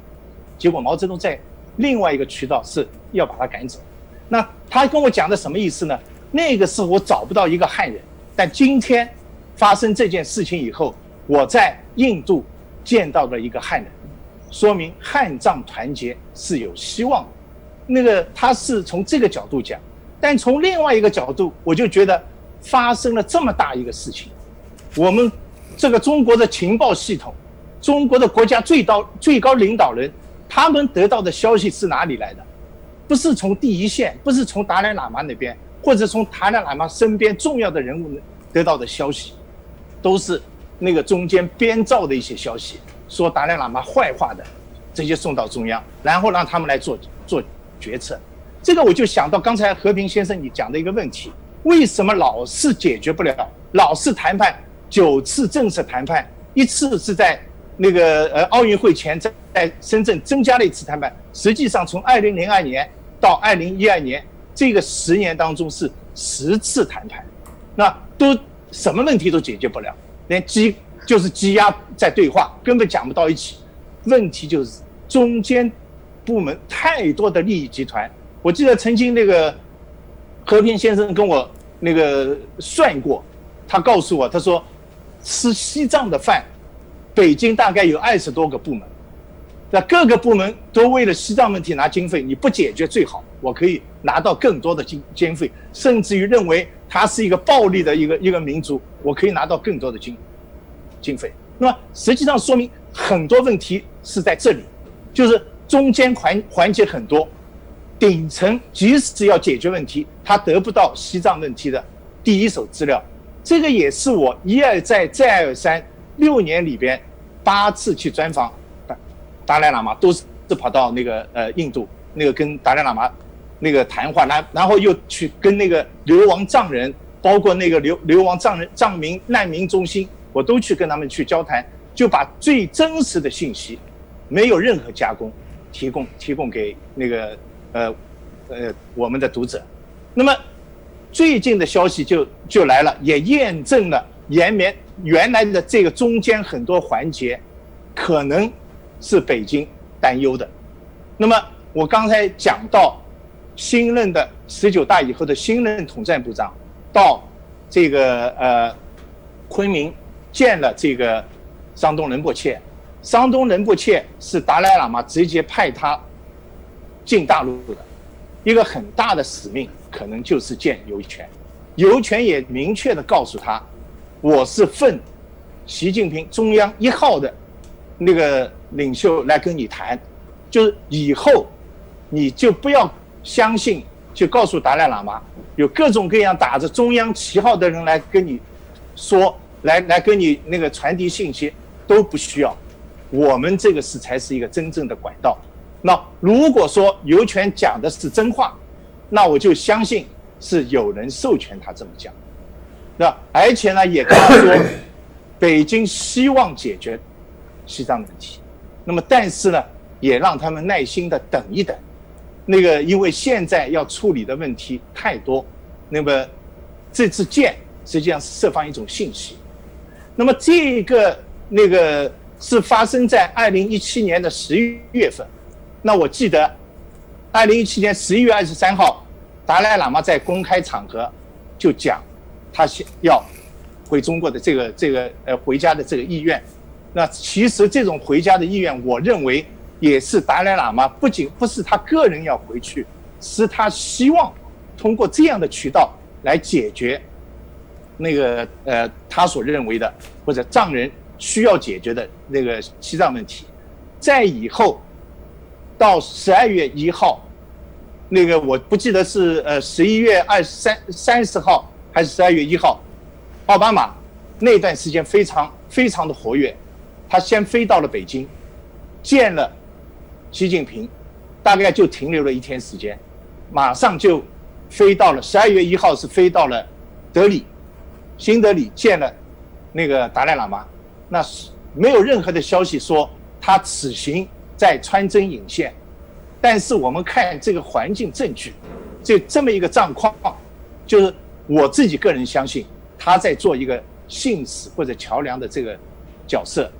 结果毛泽东在另外一个渠道是要把他赶走。那他跟我讲的什么意思呢？那个时候我找不到一个汉人，但今天发生这件事情以后，我在印度见到了一个汉人，说明汉藏团结是有希望的。那个他是从这个角度讲，但从另外一个角度，我就觉得发生了这么大一个事情，我们这个中国的情报系统，中国的国家最高最高领导人，他们得到的消息是哪里来的？不是从第一线，不是从达赖喇嘛那边，或者从达赖喇嘛身边重要的人物得到的消息，都是那个中间编造的一些消息，说达赖喇嘛坏话的，直接送到中央，然后让他们来做做。决策，这个我就想到刚才和平先生你讲的一个问题：为什么老是解决不了？老是谈判九次正式谈判，一次是在那个呃奥运会前在在深圳增加了一次谈判。实际上从二零零二年到二零一二年这个十年当中是十次谈判，那都什么问题都解决不了，连积就是积压在对话，根本讲不到一起。问题就是中间。部门太多的利益集团，我记得曾经那个和平先生跟我那个算过，他告诉我，他说吃西藏的饭，北京大概有二十多个部门，那各个部门都为了西藏问题拿经费，你不解决最好，我可以拿到更多的经经费，甚至于认为它是一个暴力的一个一个民族，我可以拿到更多的经经费。那么实际上说明很多问题是在这里，就是。中间环环节很多，顶层即使要解决问题，他得不到西藏问题的第一手资料。这个也是我一而再再而三六年里边八次去专访达达赖喇嘛，都是跑到那个呃印度那个跟达赖喇嘛那个谈话，然然后又去跟那个流亡藏人，包括那个流流亡藏人藏民难民中心，我都去跟他们去交谈，就把最真实的信息，没有任何加工。提供提供给那个呃呃我们的读者，那么最近的消息就就来了，也验证了延绵原来的这个中间很多环节，可能是北京担忧的。那么我刚才讲到新任的十九大以后的新任统战部长到这个呃昆明见了这个桑东仁波切。桑东仁波切是达赖喇嘛直接派他进大陆的，一个很大的使命，可能就是见尤权。尤权也明确的告诉他，我是奉习近平中央一号的那个领袖来跟你谈，就是以后你就不要相信，就告诉达赖喇嘛，有各种各样打着中央旗号的人来跟你说，来来跟你那个传递信息，都不需要。我们这个是才是一个真正的管道。那如果说尤权讲的是真话，那我就相信是有人授权他这么讲，那而且呢，也跟他说，北京希望解决西藏问题，那么但是呢，也让他们耐心的等一等。那个因为现在要处理的问题太多，那么这次见实际上是释放一种信息。那么这个那个。是发生在二零一七年的十一月份，那我记得，二零一七年十一月二十三号，达赖喇嘛在公开场合就讲，他想要回中国的这个这个呃回家的这个意愿。那其实这种回家的意愿，我认为也是达赖喇嘛不仅不是他个人要回去，是他希望通过这样的渠道来解决那个呃他所认为的或者藏人。需要解决的那个西藏问题，在以后到十二月一号，那个我不记得是呃十一月二三三十号还是十二月一号，奥巴马那段时间非常非常的活跃，他先飞到了北京，见了习近平，大概就停留了一天时间，马上就飞到了十二月一号是飞到了德里，新德里见了那个达赖喇嘛。那是没有任何的消息说他此行在穿针引线，但是我们看这个环境证据，这这么一个状况，就是我自己个人相信他在做一个信使或者桥梁的这个角色，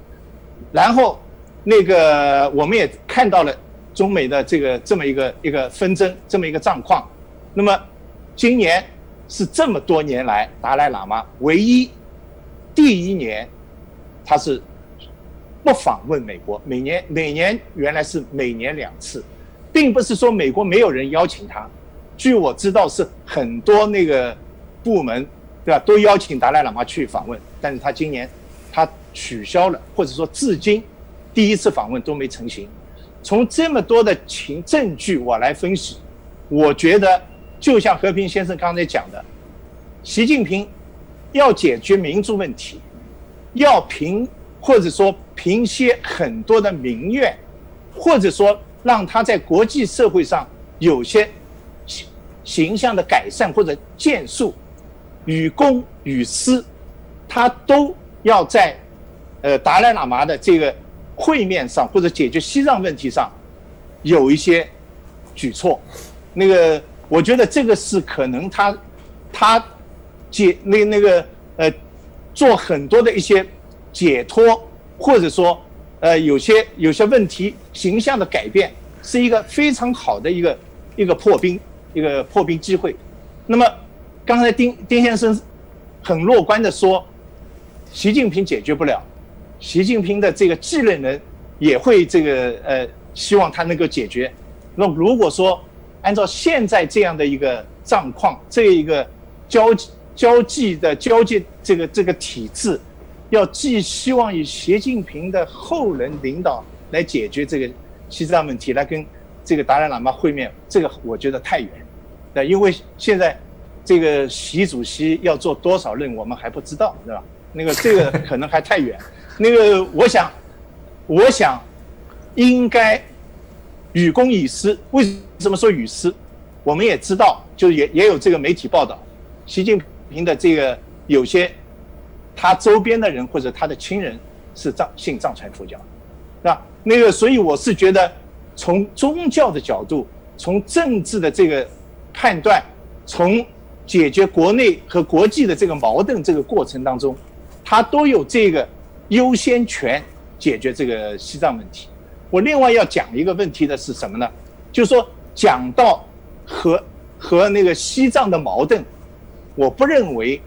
然后那个我们也看到了中美的这个这么一个一个纷争这么一个状况，那么今年是这么多年来达赖喇嘛唯一第一年，他是不访问美国，每年每年原来是每年两次，并不是说美国没有人邀请他，据我知道是很多那个部门对吧都邀请达赖喇嘛去访问，但是他今年他取消了，或者说至今第一次访问都没成型。从这么多的情证据我来分析，我觉得就像和平先生刚才讲的，习近平要解决民族问题，要平或者说平息很多的民怨，或者说让他在国际社会上有些形形象的改善或者建树，与公与私，他都要在呃达赖喇嘛的这个。会面上或者解决西藏问题上，有一些举措，那个我觉得这个是可能他他解那那个呃做很多的一些解脱，或者说呃有些有些问题形象的改变，是一个非常好的一个一个破冰一个破冰机会。那么刚才丁丁先生很乐观的说，习近平解决不了。习近平的这个继任人也会这个呃，希望他能够解决。那如果说按照现在这样的一个状况，这一个交交际的交界这个这个体制，要寄希望于习近平的后人领导来解决这个西藏问题，来跟这个达赖喇嘛会面，这个我觉得太远。那因为现在这个习主席要做多少任，我们还不知道，对吧？那个这个可能还太远。那个，我想，我想，应该与公与私。为什么说与私？我们也知道，就也也有这个媒体报道，习近平的这个有些他周边的人或者他的亲人是藏信藏传佛教，是吧？那个，所以我是觉得，从宗教的角度，从政治的这个判断，从解决国内和国际的这个矛盾这个过程当中，他都有这个。优先权解决这个西藏问题。我另外要讲一个问题的是什么呢？就是说，讲到和和那个西藏的矛盾，我不认为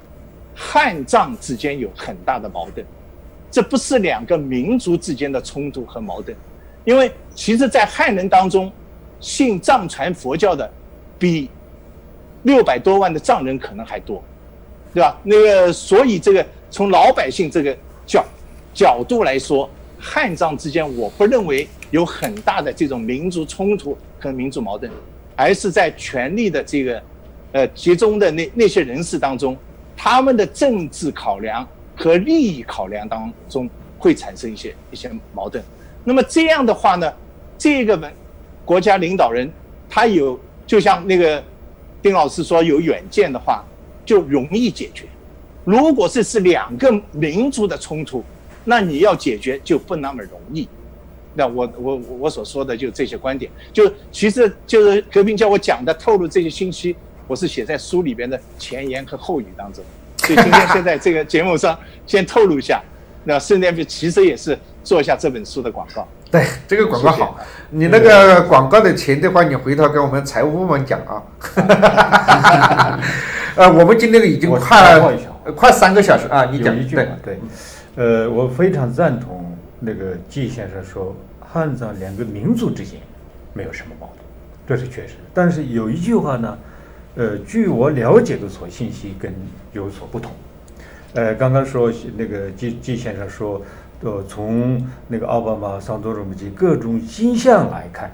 汉藏之间有很大的矛盾，这不是两个民族之间的冲突和矛盾，因为其实，在汉人当中，信藏传佛教的比六百多万的藏人可能还多，对吧？那个，所以这个从老百姓这个角。角度来说，汉藏之间，我不认为有很大的这种民族冲突和民族矛盾，而是在权力的这个，呃，集中的那那些人士当中，他们的政治考量和利益考量当中会产生一些一些矛盾。那么这样的话呢，这个国家领导人他有，就像那个丁老师说有远见的话，就容易解决。如果是是两个民族的冲突，那你要解决就不那么容易，那我我我所说的就这些观点，就其实就是和平叫我讲的透露这些信息，我是写在书里边的前言和后语当中，所以今天现在这个节目上先透露一下，那顺便其实也是做一下这本书的广告。对，这个广告好，你那个广告的钱的话，你回头跟我们财务部门讲啊。呃，我们今天已经快快三个小时啊，你讲一句对。呃，我非常赞同那个季先生说，汉藏两个民族之间没有什么矛盾，这是确实。但是有一句话呢，呃，据我了解的所信息跟有所不同。呃，刚刚说那个季季先生说，呃，从那个奥巴马、桑多尔姆及各种迹象来看，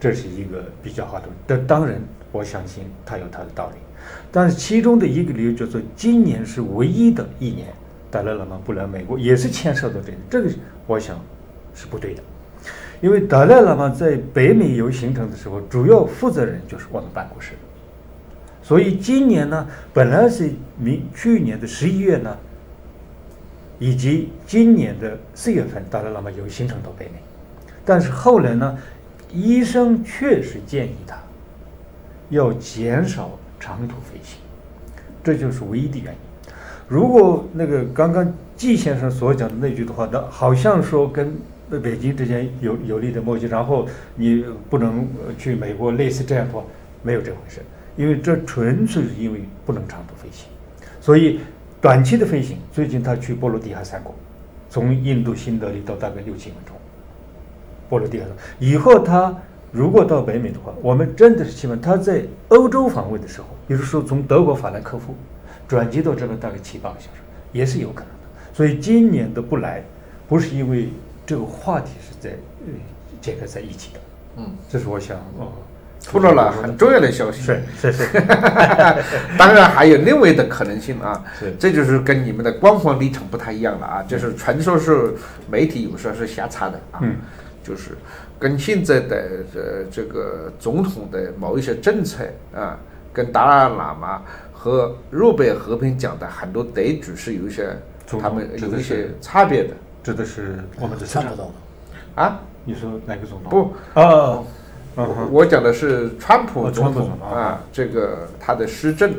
这是一个比较好的。但当然，我相信他有他的道理。但是其中的一个理由就是，今年是唯一的一年。达赖喇嘛不来美国也是牵涉到这个，这个我想是不对的，因为达赖喇嘛在北美游行程的时候，主要负责人就是我们办公室，所以今年呢，本来是明去年的十一月呢，以及今年的四月份，达赖喇嘛有行程到北美，但是后来呢，医生确实建议他要减少长途飞行，这就是唯一的原因。如果那个刚刚季先生所讲的那句的话，那好像说跟北京之间有有利的默契，然后你不能去美国，类似这样的话，没有这回事。因为这纯粹是因为不能长途飞行，所以短期的飞行，最近他去波罗的海三国，从印度新德里到大概六七分钟。波罗的海，以后他如果到北美的话，我们真的是希望他在欧洲访问的时候，比如说从德国法兰克福转机到这边大概七八个小时，也是有可能的。所以今年的不来，不是因为这个话题是在呃结合在一起的。嗯，这是我想哦，出了了很重要的消息。是是是，当然还有另外的可能性啊是，这就是跟你们的官方立场不太一样了啊，就是传说是媒体有时候是瞎插的啊，嗯就是跟现在的呃这个总统的某一些政策啊，跟达赖喇嘛和诺贝尔和平奖的很多得主是有一些他们有一些差别的指的是我们的川普总总统。啊。你说哪个总统？不，哦，嗯哼我讲的是川普哦总统啊，这个他的施政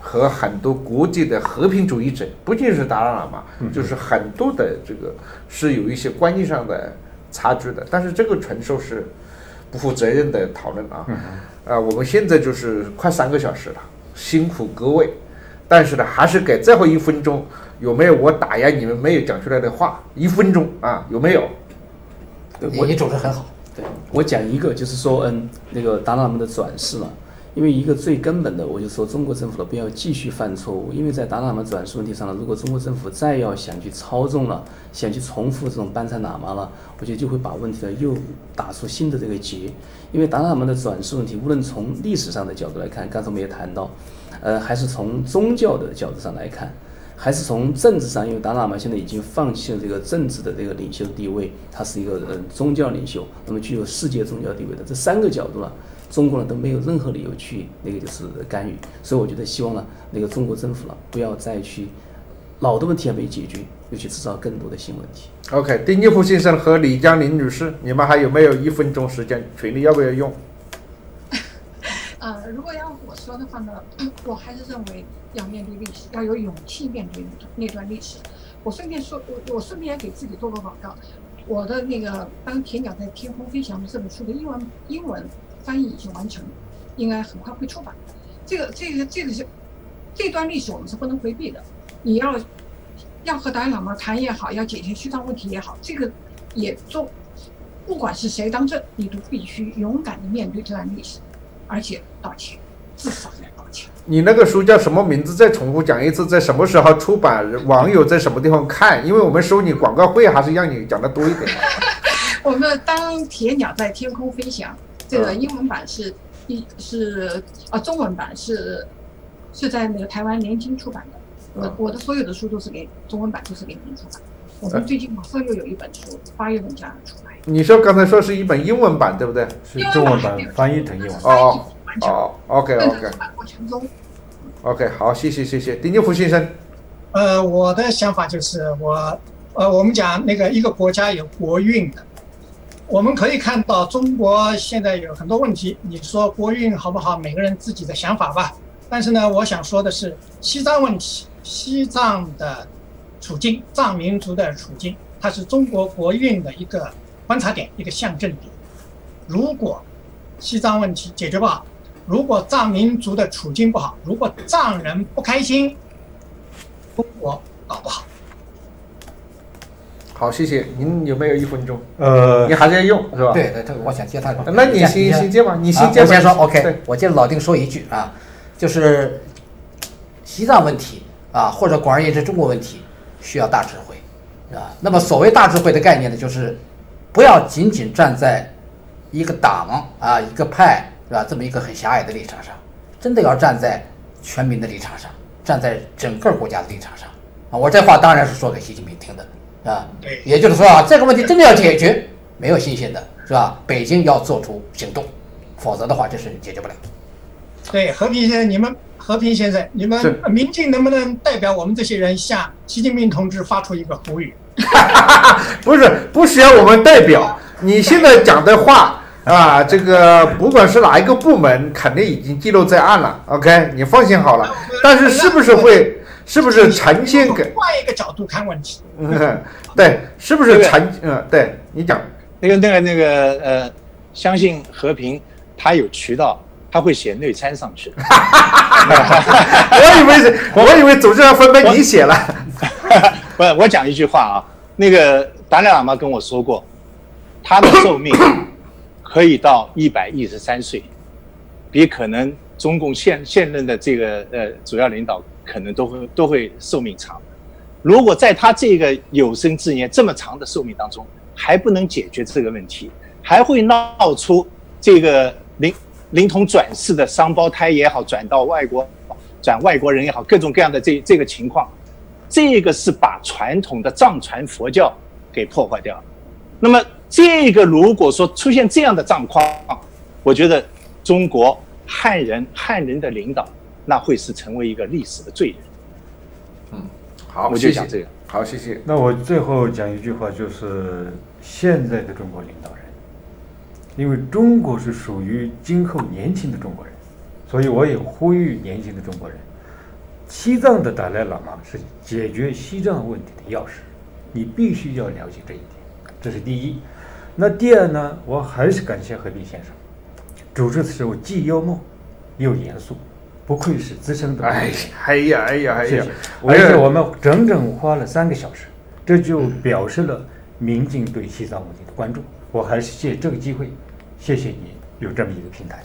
和很多国际的和平主义者，不仅是达赖喇嘛，嗯就是很多的这个是有一些观念上的差距的。但是这个纯属是不负责任的讨论啊。嗯啊，我们现在就是快三个小时了，辛苦各位。但是呢，还是给最后一分钟，有没有我打压你们没有讲出来的话？一分钟啊，有没有？你对我你总是很好。对我讲一个，就是说，嗯，那个达拉姆的转世了。因为一个最根本的，我就说中国政府呢不要继续犯错误，因为在达赖喇嘛转世问题上呢，如果中国政府再要想去操纵了，想去重复这种班禅喇嘛了，我觉得就会把问题呢又打出新的这个结。因为达赖喇嘛的转世问题，无论从历史上的角度来看，刚才我们也谈到，呃，还是从宗教的角度上来看，还是从政治上，因为达赖喇嘛现在已经放弃了这个政治的这个领袖地位，他是一个呃宗教领袖，那么具有世界宗教地位的这三个角度呢，中国呢都没有任何理由去那个就是干预，所以我觉得希望呢那个中国政府呢不要再去老的问题还没解决，又去制造更多的新问题。OK，丁金福先生和李江林女士，你们还有没有一分钟时间？权利要不要用？呃，如果要我说的话呢，我还是认为要面对历史，要有勇气面对那段那段历史。我顺便说，我我顺便也给自己做个广告，我的那个《当铁鸟在天空飞翔》的这本书的英文英文翻译已经完成，应该很快会出版。这个这个这个是这段历史我们是不能回避的，你要要和达赖喇嘛谈也好，要解决西藏问题也好，这个也做，不管是谁当政，你都必须勇敢的面对这段历史。而且道歉，至少要道歉。你那个书叫什么名字？再重复讲一次，在什么时候出版？网友在什么地方看？因为我们收你广告费，还是让你讲的多一点。我们当铁鸟在天空飞翔，这个英文版是一是啊，中文版是是在那个台湾联经出版的。我我的所有的书都是给中文版都是给您出版。我们最近马上又有一本书，八月份将要出来。你说刚才说是一本英文版，对不对？是中文版翻译成英文。哦哦哦，OK OK 出版过程中。OK，好，谢谢谢谢，丁金福先生。呃，我的想法就是我，呃，我们讲那个一个国家有国运的，我们可以看到中国现在有很多问题。你说国运好不好？每个人自己的想法吧。但是呢，我想说的是西藏问题，西藏的处境，藏民族的处境，它是中国国运的一个观察点，一个象征点。如果西藏问题解决不好，如果藏民族的处境不好，如果藏人不开心，中国搞不好。好，谢谢。您有没有一分钟？呃你，还是要用是吧？。对对，这个我想接他的。那你先先接吧，你先接吧。啊我先说，OK，我接着老丁说一句啊，就是西藏问题啊，或者广而言之中国问题，需要大智慧，啊。那么所谓大智慧的概念呢，就是不要仅仅站在一个党啊、一个派是吧这么一个很狭隘的立场上，真的要站在全民的立场上，站在整个国家的立场上啊。我这话当然是说给习近平听的啊。对也就是说啊，这个问题真的要解决，没有新鲜的是吧？北京要做出行动，否则的话，这事解决不了。对，和平先生，你们和平先生，你们民进能不能代表我们这些人向习近平同志发出一个呼吁？不是不需要我们代表，你现在讲的话啊，这个不管是哪一个部门，肯定已经记录在案了。OK，你放心好了。但是是不是会，是不是呈现给，换一个角度看问题。嗯，对，是不是呈，嗯，对你讲，那个那个那个呃，相信和平他有渠道他会写内参上去。我以为是，我以为组织上分配你写了。不是，我讲一句话啊，那个达赖喇嘛跟我说过，他的寿命 可以到一百一十三岁，比可能中共现现任的这个呃主要领导可能都会都会寿命长。如果在他这个有生之年这么长的寿命当中，还不能解决这个问题，还会闹出这个灵灵童转世的双胞胎也好，转到外国转外国人也好，各种各样的这这个情况，这个是把传统的藏传佛教给破坏掉了。那么这个如果说出现这样的状况，我觉得中国汉人汉人的领导那会是成为一个历史的罪人。嗯好，我就谢谢讲这个。好，谢谢。那我最后讲一句话，就是现在的中国领导人，因为中国是属于今后年轻的中国人，所以我也呼吁年轻的中国人，西藏的达赖喇嘛是解决西藏问题的钥匙，你必须要了解这一点，这是第一。那第二呢，我还是感谢何必先生，主持的时候既幽默又严肃，不愧是资深的。哎呀，哎呀，哎呀，而且我们整整花了三个小时，这就表示了民进对西藏问题的关注。我还是借这个机会，谢谢你有这么一个平台。